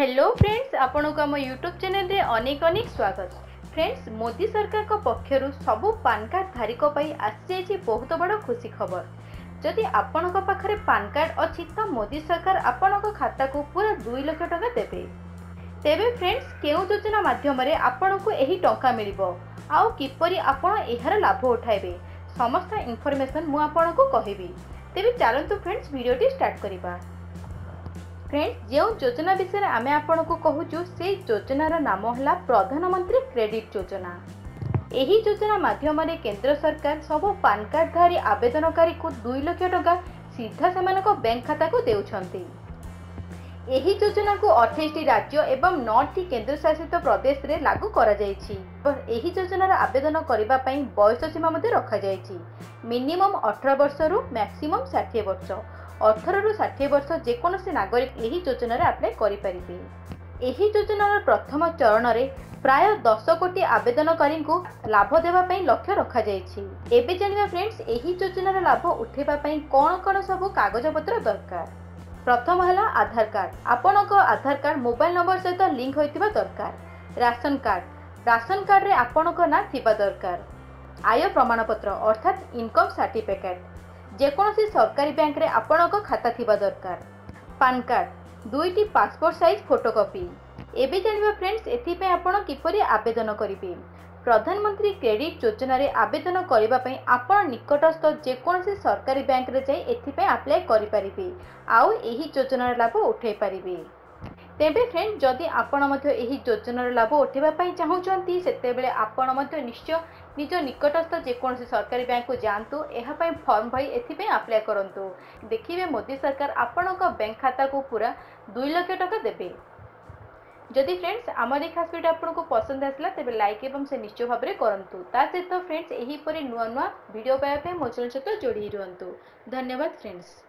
hello friends ଆପଣଙ୍କୁ ଆମ YouTube ଚ୍ୟାନେଲ୍ରେ ଅନେକ ଅନେକ ସ୍ୱାଗତ ଫ୍ରେଣ୍ଡସ୍ ମୋଦି ସରକାରଙ୍କ ପକ୍ଷରୁ ସବୁ ପାନ୍ କାର୍ଡ଼ ଧାରୀଙ୍କ ପାଇଁ ଆସିଯାଇଛି ବହୁତ ବଡ଼ ଖୁସି ଖବର ଯଦି ଆପଣଙ୍କ ପାଖରେ ପାନ୍ କାର୍ଡ଼ ଅଛି ତ ମୋଦି ସରକାର ଆପଣଙ୍କ ଖାତାକୁ ପୁରା ଦୁଇ ଲକ୍ଷ ଟଙ୍କା ଦେବେ ତେବେ ଫ୍ରେଣ୍ଡସ୍ କେଉଁ ଯୋଜନା ମାଧ୍ୟମରେ ଆପଣଙ୍କୁ ଏହି ଟଙ୍କା ମିଳିବ ଆଉ କିପରି ଆପଣ ଏହାର ଲାଭ ଉଠାଇବେ ସମସ୍ତ ଇନଫର୍ମେସନ୍ ମୁଁ ଆପଣଙ୍କୁ କହିବି ତେବେ ଚାଲନ୍ତୁ ଫ୍ରେଣ୍ଡସ୍ ଭିଡ଼ିଓଟି ଷ୍ଟାର୍ଟ କରିବା ଫ୍ରେଣ୍ଡ ଯେଉଁ ଯୋଜନା ବିଷୟରେ ଆମେ ଆପଣଙ୍କୁ କହୁଛୁ ସେଇ ଯୋଜନାର ନାମ ହେଲା ପ୍ରଧାନମନ୍ତ୍ରୀ କ୍ରେଡ଼ିଟ୍ ଯୋଜନା ଏହି ଯୋଜନା ମାଧ୍ୟମରେ କେନ୍ଦ୍ର ସରକାର ସବୁ ପାନ୍ କାର୍ଡ଼ଧାରୀ ଆବେଦନକାରୀଙ୍କୁ ଦୁଇ ଲକ୍ଷ ଟଙ୍କା ସିଧା ସେମାନଙ୍କ ବ୍ୟାଙ୍କ ଖାତାକୁ ଦେଉଛନ୍ତି ଏହି ଯୋଜନାକୁ ଅଠେଇଶଟି ରାଜ୍ୟ ଏବଂ ନଅଟି କେନ୍ଦ୍ରଶାସିତ ପ୍ରଦେଶରେ ଲାଗୁ କରାଯାଇଛି ଏହି ଯୋଜନାର ଆବେଦନ କରିବା ପାଇଁ ବୟସ ସୀମା ମଧ୍ୟ ରଖାଯାଇଛି ମିନିମମ୍ ଅଠର ବର୍ଷରୁ ମ୍ୟାକ୍ସିମମ୍ ଷାଠିଏ ବର୍ଷ ଅଠରରୁ ଷାଠିଏ ବର୍ଷ ଯେକୌଣସି ନାଗରିକ ଏହି ଯୋଜନାରେ ଆପ୍ଲାଏ କରିପାରିବେ ଏହି ଯୋଜନାର ପ୍ରଥମ ଚରଣରେ ପ୍ରାୟ ଦଶ କୋଟି ଆବେଦନକାରୀଙ୍କୁ ଲାଭ ଦେବା ପାଇଁ ଲକ୍ଷ୍ୟ ରଖାଯାଇଛି ଏବେ ଜାଣିବା ଫ୍ରେଣ୍ଡସ୍ ଏହି ଯୋଜନାର ଲାଭ ଉଠାଇବା ପାଇଁ କ'ଣ କ'ଣ ସବୁ କାଗଜପତ୍ର ଦରକାର প্রথম হল আধার কার্ড আপনার আধার কার্ড মোবাইল নম্বর সহ লিঙ্ক হয়ে দরকার রাশন কার্ড রাশন কার্ডে আপনার না থাকা দরকার আয় প্রমাণপত্র অর্থাৎ ইনকম সার্টিফিকেট যেকোনসি সরকারি ব্যাঙ্করে আপনার খাতা থাকা দরকার পান কার্ড দুইটি পাসপোর্ট সাইজ ফটোকপি এবে জাঁয়া ফ্রেন্ডস এপাই আপনার কিপর আবেদন করবে ପ୍ରଧାନମନ୍ତ୍ରୀ କ୍ରେଡିଟ୍ ଯୋଜନାରେ ଆବେଦନ କରିବା ପାଇଁ ଆପଣ ନିକଟସ୍ଥ ଯେକୌଣସି ସରକାରୀ ବ୍ୟାଙ୍କରେ ଯାଇ ଏଥିପାଇଁ ଆପ୍ଲାଏ କରିପାରିବେ ଆଉ ଏହି ଯୋଜନାର ଲାଭ ଉଠାଇ ପାରିବେ ତେବେ ଫ୍ରେଣ୍ଡ ଯଦି ଆପଣ ମଧ୍ୟ ଏହି ଯୋଜନାର ଲାଭ ଉଠାଇବା ପାଇଁ ଚାହୁଁଛନ୍ତି ସେତେବେଳେ ଆପଣ ମଧ୍ୟ ନିଶ୍ଚୟ ନିଜ ନିକଟସ୍ଥ ଯେକୌଣସି ସରକାରୀ ବ୍ୟାଙ୍କକୁ ଯାଆନ୍ତୁ ଏହା ପାଇଁ ଫର୍ମ ଭରି ଏଥିପାଇଁ ଆପ୍ଲାଏ କରନ୍ତୁ ଦେଖିବେ ମୋଦି ସରକାର ଆପଣଙ୍କ ବ୍ୟାଙ୍କ ଖାତାକୁ ପୁରା ଦୁଇ ଲକ୍ଷ ଟଙ୍କା ଦେବେ ଯଦି ଫ୍ରେଣ୍ଡସ୍ ଆମର ଏହି ଖାସ୍ ଭିଡ଼ିଓ ଆପଣଙ୍କୁ ପସନ୍ଦ ଆସିଲା ତେବେ ଲାଇକ୍ ଏବଂ ସେ ନିଶ୍ଚୟ ଭାବରେ କରନ୍ତୁ ତା ସହିତ ଫ୍ରେଣ୍ଡସ୍ ଏହିପରି ନୂଆ ନୂଆ ଭିଡ଼ିଓ ପାଇବା ପାଇଁ ମୋ ଚ୍ୟାନେଲ୍ ସହିତ ଯୋଡ଼ି ରୁହନ୍ତୁ ଧନ୍ୟବାଦ ଫ୍ରେଣ୍ଡସ୍